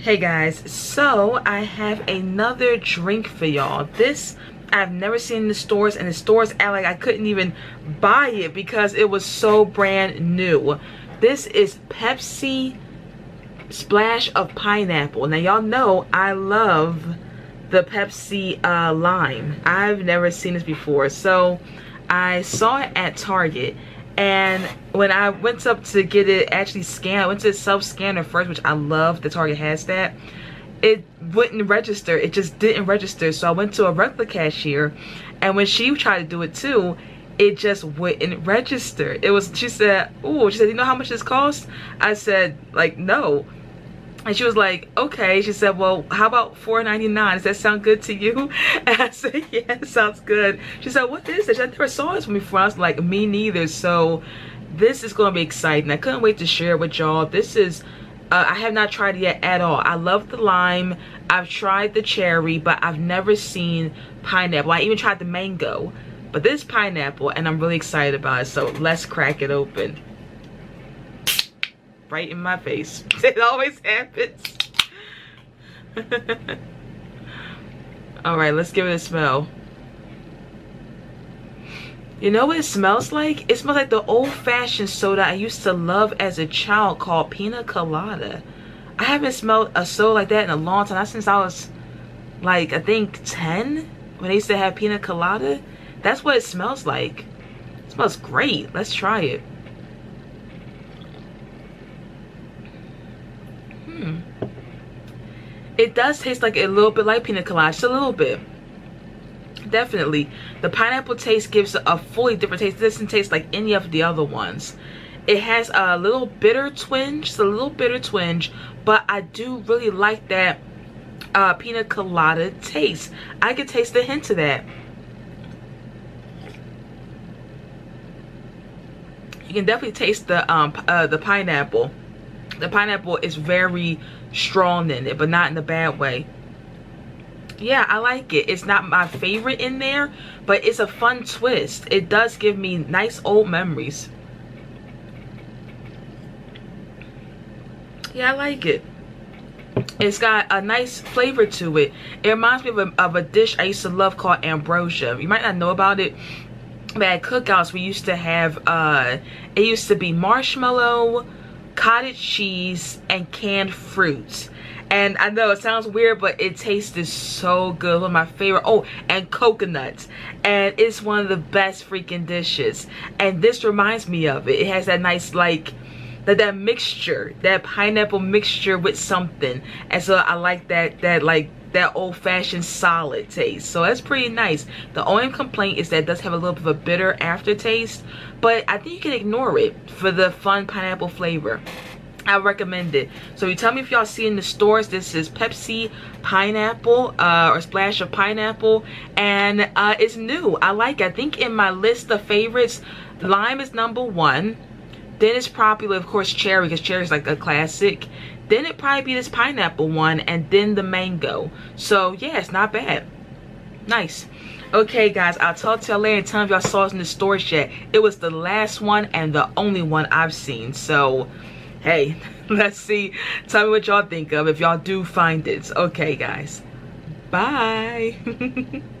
Hey guys, so I have another drink for y'all. This I've never seen in the stores and the stores act like I couldn't even buy it because it was so brand new. This is Pepsi Splash of Pineapple. Now y'all know I love the Pepsi uh, Lime. I've never seen this before. So I saw it at Target and when I went up to get it actually scanned, I went to the self-scanner first, which I love, the Target has that. It wouldn't register, it just didn't register. So I went to a regular cashier and when she tried to do it too, it just wouldn't register. It was, she said, oh, she said, you know how much this costs? I said, like, no. And she was like, okay. She said, well, how about $4.99? Does that sound good to you? And I said, yeah, sounds good. She said, what is this? I never saw this before. I was like, me neither. So this is going to be exciting. I couldn't wait to share it with y'all. This is, uh, I have not tried it yet at all. I love the lime. I've tried the cherry, but I've never seen pineapple. I even tried the mango. But this pineapple, and I'm really excited about it. So let's crack it open right in my face. It always happens. Alright, let's give it a smell. You know what it smells like? It smells like the old-fashioned soda I used to love as a child called Pina Colada. I haven't smelled a soda like that in a long time. Not since I was, like, I think 10? When they used to have Pina Colada. That's what it smells like. It smells great. Let's try it. Hmm. It does taste like a little bit like pina colada, just a little bit. Definitely. The pineapple taste gives a fully different taste. It doesn't taste like any of the other ones. It has a little bitter twinge, just a little bitter twinge, but I do really like that uh, pina colada taste. I can taste the hint of that. You can definitely taste the um uh, the pineapple the pineapple is very strong in it but not in a bad way. Yeah i like it. It's not my favorite in there but it's a fun twist. It does give me nice old memories. Yeah i like it. It's got a nice flavor to it. It reminds me of a, of a dish i used to love called ambrosia. You might not know about it but at cookouts we used to have uh it used to be marshmallow cottage cheese, and canned fruits. And I know it sounds weird, but it tasted so good. One of my favorite. Oh, and coconuts. And it's one of the best freaking dishes. And this reminds me of it. It has that nice, like, that, that mixture, that pineapple mixture with something. And so I like that, that, like, that old-fashioned solid taste so that's pretty nice the only complaint is that does have a little bit of a bitter aftertaste but i think you can ignore it for the fun pineapple flavor I recommend it. So you tell me if y'all see in the stores. This is Pepsi Pineapple uh, or Splash of Pineapple. And uh, it's new. I like it. I think in my list of favorites, lime is number one. Then it's popular, of course, cherry because cherry is like a classic. Then it'd probably be this pineapple one and then the mango. So yeah, it's not bad. Nice. Okay guys, I'll talk to y'all later and tell y'all saw it in the stores yet. It was the last one and the only one I've seen. So hey, let's see. Tell me what y'all think of if y'all do find it. Okay guys. Bye.